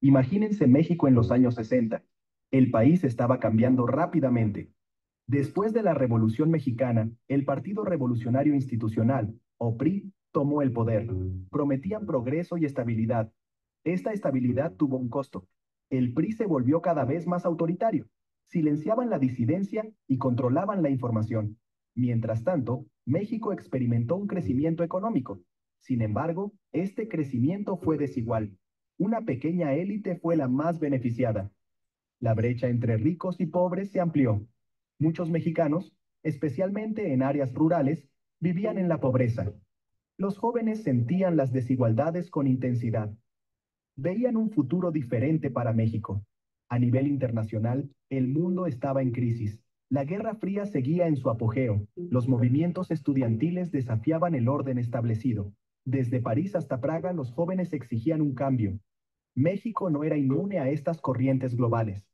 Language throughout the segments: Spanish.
Imagínense México en los años 60. El país estaba cambiando rápidamente. Después de la Revolución Mexicana, el Partido Revolucionario Institucional, o PRI, tomó el poder. Prometían progreso y estabilidad. Esta estabilidad tuvo un costo. El PRI se volvió cada vez más autoritario. Silenciaban la disidencia y controlaban la información. Mientras tanto, México experimentó un crecimiento económico. Sin embargo, este crecimiento fue desigual. Una pequeña élite fue la más beneficiada. La brecha entre ricos y pobres se amplió. Muchos mexicanos, especialmente en áreas rurales, vivían en la pobreza. Los jóvenes sentían las desigualdades con intensidad. Veían un futuro diferente para México. A nivel internacional, el mundo estaba en crisis. La Guerra Fría seguía en su apogeo. Los movimientos estudiantiles desafiaban el orden establecido. Desde París hasta Praga, los jóvenes exigían un cambio. México no era inmune a estas corrientes globales.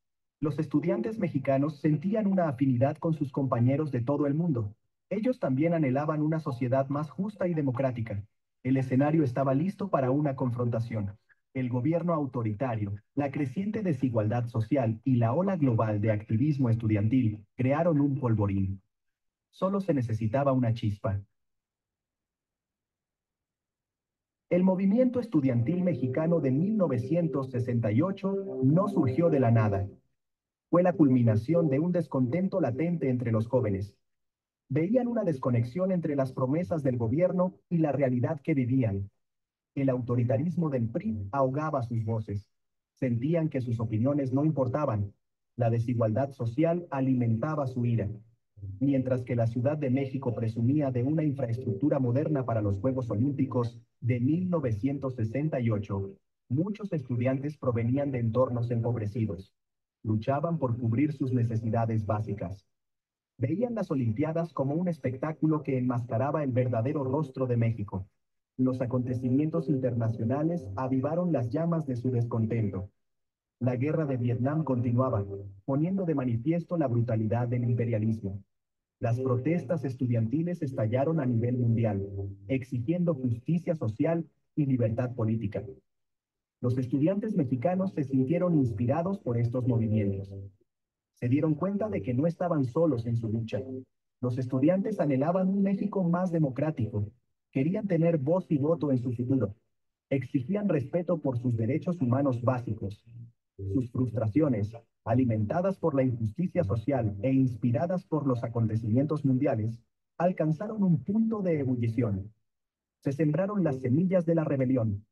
Los estudiantes mexicanos sentían una afinidad con sus compañeros de todo el mundo. Ellos también anhelaban una sociedad más justa y democrática. El escenario estaba listo para una confrontación. El gobierno autoritario, la creciente desigualdad social y la ola global de activismo estudiantil crearon un polvorín. Solo se necesitaba una chispa. El movimiento estudiantil mexicano de 1968 no surgió de la nada fue la culminación de un descontento latente entre los jóvenes. Veían una desconexión entre las promesas del gobierno y la realidad que vivían. El autoritarismo del PRI ahogaba sus voces. Sentían que sus opiniones no importaban. La desigualdad social alimentaba su ira. Mientras que la Ciudad de México presumía de una infraestructura moderna para los Juegos Olímpicos de 1968, muchos estudiantes provenían de entornos empobrecidos luchaban por cubrir sus necesidades básicas. Veían las Olimpiadas como un espectáculo que enmascaraba el verdadero rostro de México. Los acontecimientos internacionales avivaron las llamas de su descontento. La guerra de Vietnam continuaba, poniendo de manifiesto la brutalidad del imperialismo. Las protestas estudiantiles estallaron a nivel mundial, exigiendo justicia social y libertad política. Los estudiantes mexicanos se sintieron inspirados por estos movimientos. Se dieron cuenta de que no estaban solos en su lucha. Los estudiantes anhelaban un México más democrático. Querían tener voz y voto en su futuro. Exigían respeto por sus derechos humanos básicos. Sus frustraciones, alimentadas por la injusticia social e inspiradas por los acontecimientos mundiales, alcanzaron un punto de ebullición. Se sembraron las semillas de la rebelión,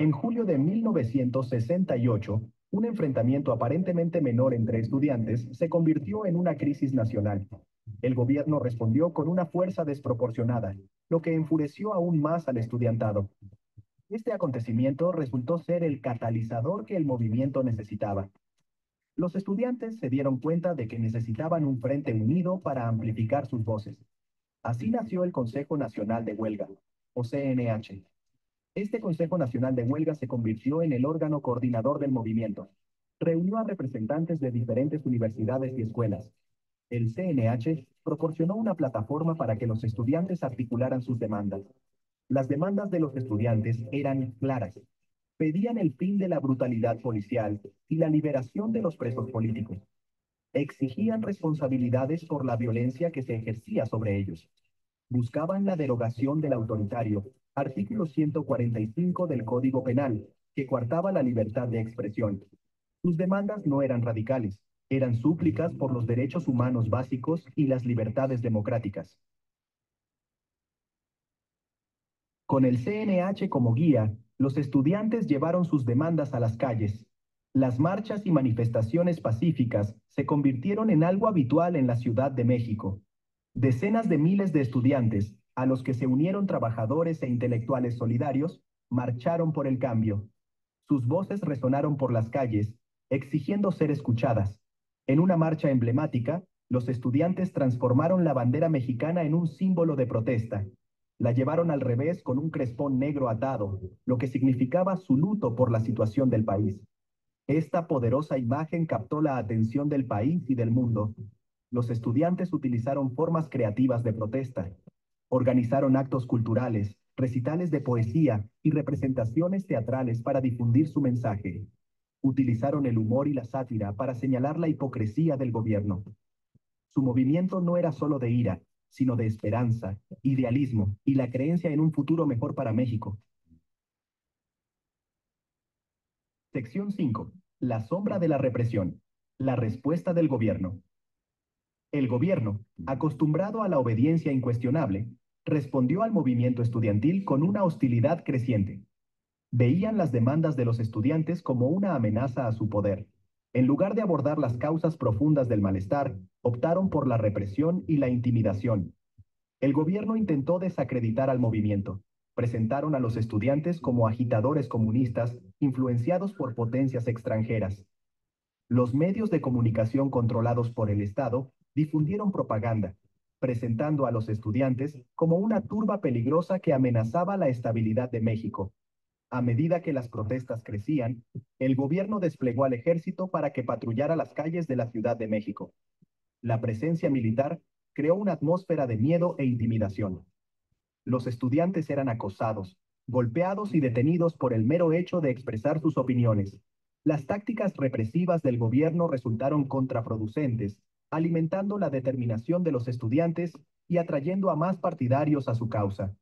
En julio de 1968, un enfrentamiento aparentemente menor entre estudiantes se convirtió en una crisis nacional. El gobierno respondió con una fuerza desproporcionada, lo que enfureció aún más al estudiantado. Este acontecimiento resultó ser el catalizador que el movimiento necesitaba. Los estudiantes se dieron cuenta de que necesitaban un frente unido para amplificar sus voces. Así nació el Consejo Nacional de Huelga, o CNH, este Consejo Nacional de Huelga se convirtió en el órgano coordinador del movimiento. Reunió a representantes de diferentes universidades y escuelas. El CNH proporcionó una plataforma para que los estudiantes articularan sus demandas. Las demandas de los estudiantes eran claras. Pedían el fin de la brutalidad policial y la liberación de los presos políticos. Exigían responsabilidades por la violencia que se ejercía sobre ellos. Buscaban la derogación del autoritario artículo 145 del Código Penal, que coartaba la libertad de expresión. Sus demandas no eran radicales, eran súplicas por los derechos humanos básicos y las libertades democráticas. Con el CNH como guía, los estudiantes llevaron sus demandas a las calles. Las marchas y manifestaciones pacíficas se convirtieron en algo habitual en la Ciudad de México. Decenas de miles de estudiantes, a los que se unieron trabajadores e intelectuales solidarios, marcharon por el cambio. Sus voces resonaron por las calles, exigiendo ser escuchadas. En una marcha emblemática, los estudiantes transformaron la bandera mexicana en un símbolo de protesta. La llevaron al revés con un crespón negro atado, lo que significaba su luto por la situación del país. Esta poderosa imagen captó la atención del país y del mundo. Los estudiantes utilizaron formas creativas de protesta, Organizaron actos culturales, recitales de poesía y representaciones teatrales para difundir su mensaje. Utilizaron el humor y la sátira para señalar la hipocresía del gobierno. Su movimiento no era solo de ira, sino de esperanza, idealismo y la creencia en un futuro mejor para México. Sección 5. La sombra de la represión. La respuesta del gobierno. El gobierno, acostumbrado a la obediencia incuestionable, respondió al movimiento estudiantil con una hostilidad creciente. Veían las demandas de los estudiantes como una amenaza a su poder. En lugar de abordar las causas profundas del malestar, optaron por la represión y la intimidación. El gobierno intentó desacreditar al movimiento. Presentaron a los estudiantes como agitadores comunistas influenciados por potencias extranjeras. Los medios de comunicación controlados por el Estado difundieron propaganda, presentando a los estudiantes como una turba peligrosa que amenazaba la estabilidad de México. A medida que las protestas crecían, el gobierno desplegó al ejército para que patrullara las calles de la Ciudad de México. La presencia militar creó una atmósfera de miedo e intimidación. Los estudiantes eran acosados, golpeados y detenidos por el mero hecho de expresar sus opiniones. Las tácticas represivas del gobierno resultaron contraproducentes alimentando la determinación de los estudiantes y atrayendo a más partidarios a su causa.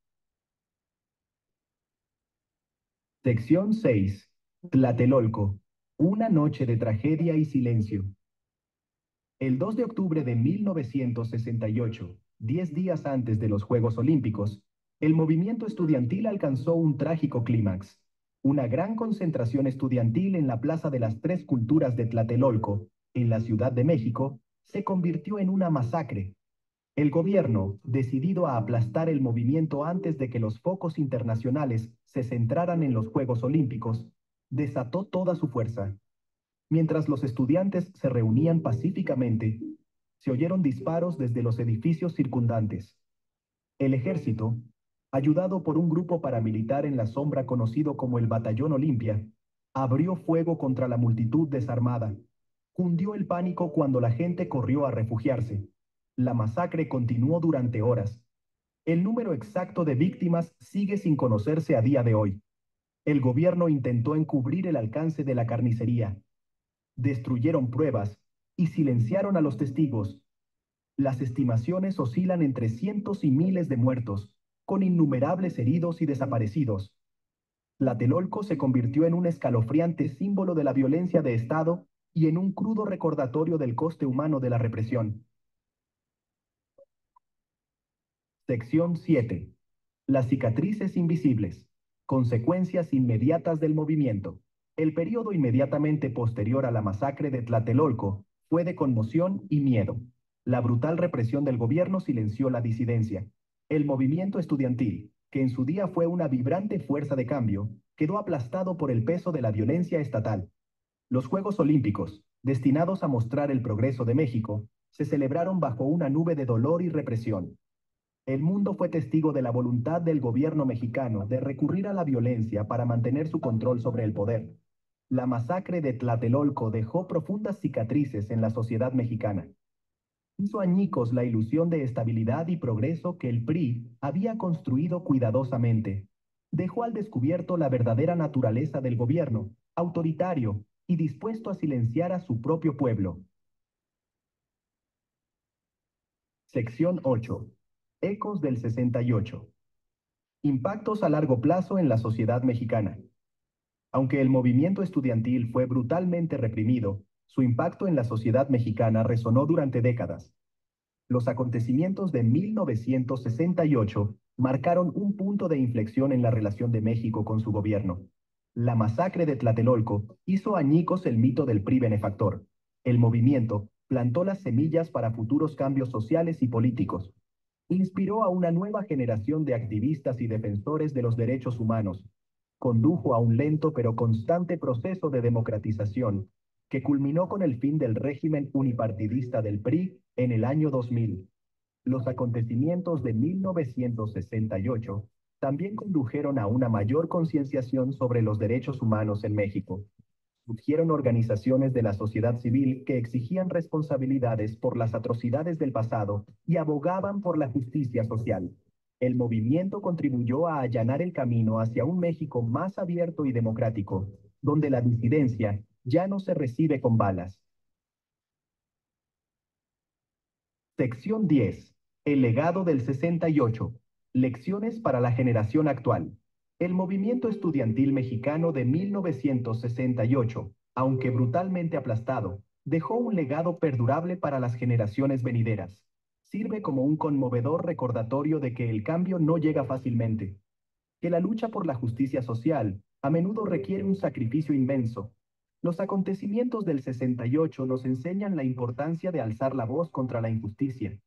Sección 6. Tlatelolco. Una noche de tragedia y silencio. El 2 de octubre de 1968, diez días antes de los Juegos Olímpicos, el movimiento estudiantil alcanzó un trágico clímax. Una gran concentración estudiantil en la Plaza de las Tres Culturas de Tlatelolco, en la Ciudad de México, se convirtió en una masacre. El gobierno, decidido a aplastar el movimiento antes de que los focos internacionales se centraran en los Juegos Olímpicos, desató toda su fuerza. Mientras los estudiantes se reunían pacíficamente, se oyeron disparos desde los edificios circundantes. El ejército, ayudado por un grupo paramilitar en la sombra conocido como el Batallón Olimpia, abrió fuego contra la multitud desarmada Hundió el pánico cuando la gente corrió a refugiarse. La masacre continuó durante horas. El número exacto de víctimas sigue sin conocerse a día de hoy. El gobierno intentó encubrir el alcance de la carnicería. Destruyeron pruebas y silenciaron a los testigos. Las estimaciones oscilan entre cientos y miles de muertos, con innumerables heridos y desaparecidos. Tlatelolco se convirtió en un escalofriante símbolo de la violencia de Estado y en un crudo recordatorio del coste humano de la represión. Sección 7. Las cicatrices invisibles. Consecuencias inmediatas del movimiento. El periodo inmediatamente posterior a la masacre de Tlatelolco fue de conmoción y miedo. La brutal represión del gobierno silenció la disidencia. El movimiento estudiantil, que en su día fue una vibrante fuerza de cambio, quedó aplastado por el peso de la violencia estatal. Los Juegos Olímpicos, destinados a mostrar el progreso de México, se celebraron bajo una nube de dolor y represión. El mundo fue testigo de la voluntad del gobierno mexicano de recurrir a la violencia para mantener su control sobre el poder. La masacre de Tlatelolco dejó profundas cicatrices en la sociedad mexicana. Hizo añicos la ilusión de estabilidad y progreso que el PRI había construido cuidadosamente. Dejó al descubierto la verdadera naturaleza del gobierno, autoritario, y dispuesto a silenciar a su propio pueblo. Sección 8. Ecos del 68. Impactos a largo plazo en la sociedad mexicana. Aunque el movimiento estudiantil fue brutalmente reprimido, su impacto en la sociedad mexicana resonó durante décadas. Los acontecimientos de 1968 marcaron un punto de inflexión en la relación de México con su gobierno. La masacre de Tlatelolco hizo añicos el mito del PRI benefactor. El movimiento plantó las semillas para futuros cambios sociales y políticos. Inspiró a una nueva generación de activistas y defensores de los derechos humanos. Condujo a un lento pero constante proceso de democratización que culminó con el fin del régimen unipartidista del PRI en el año 2000. Los acontecimientos de 1968 también condujeron a una mayor concienciación sobre los derechos humanos en México. Surgieron organizaciones de la sociedad civil que exigían responsabilidades por las atrocidades del pasado y abogaban por la justicia social. El movimiento contribuyó a allanar el camino hacia un México más abierto y democrático, donde la disidencia ya no se recibe con balas. Sección 10. El legado del 68. Lecciones para la generación actual. El movimiento estudiantil mexicano de 1968, aunque brutalmente aplastado, dejó un legado perdurable para las generaciones venideras sirve como un conmovedor recordatorio de que el cambio no llega fácilmente, que la lucha por la justicia social a menudo requiere un sacrificio inmenso. Los acontecimientos del 68 nos enseñan la importancia de alzar la voz contra la injusticia,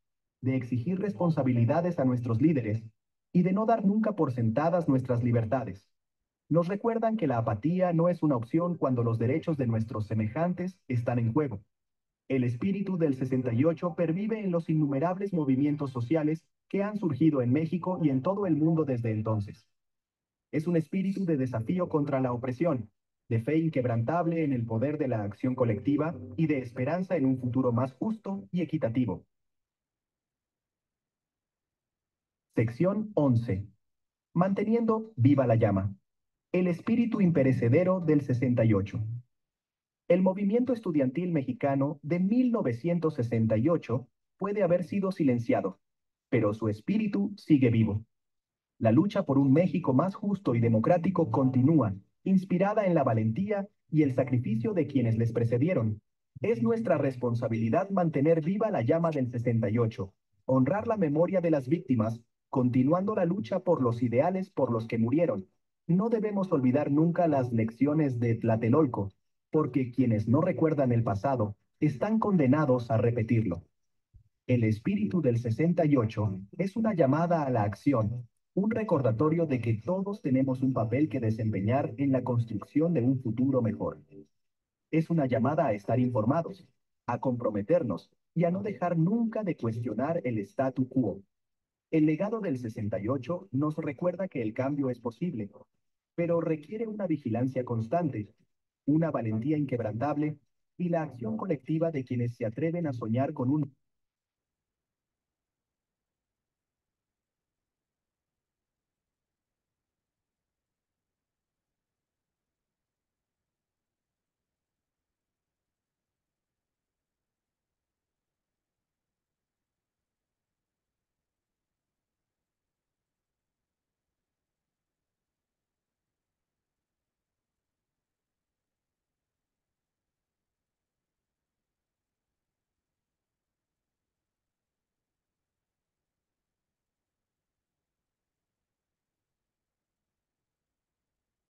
de exigir responsabilidades a nuestros líderes y de no dar nunca por sentadas nuestras libertades. Nos recuerdan que la apatía no es una opción cuando los derechos de nuestros semejantes están en juego. El espíritu del 68 pervive en los innumerables movimientos sociales que han surgido en México y en todo el mundo desde entonces. Es un espíritu de desafío contra la opresión, de fe inquebrantable en el poder de la acción colectiva y de esperanza en un futuro más justo y equitativo. Sección 11. Manteniendo viva la llama. El espíritu imperecedero del 68. El movimiento estudiantil mexicano de 1968 puede haber sido silenciado, pero su espíritu sigue vivo. La lucha por un México más justo y democrático continúa, inspirada en la valentía y el sacrificio de quienes les precedieron. Es nuestra responsabilidad mantener viva la llama del 68, honrar la memoria de las víctimas, continuando la lucha por los ideales por los que murieron. No debemos olvidar nunca las lecciones de Tlatelolco, porque quienes no recuerdan el pasado están condenados a repetirlo. El espíritu del 68 es una llamada a la acción, un recordatorio de que todos tenemos un papel que desempeñar en la construcción de un futuro mejor. Es una llamada a estar informados, a comprometernos y a no dejar nunca de cuestionar el statu quo. El legado del 68 nos recuerda que el cambio es posible, pero requiere una vigilancia constante una valentía inquebrantable y la acción colectiva de quienes se atreven a soñar con un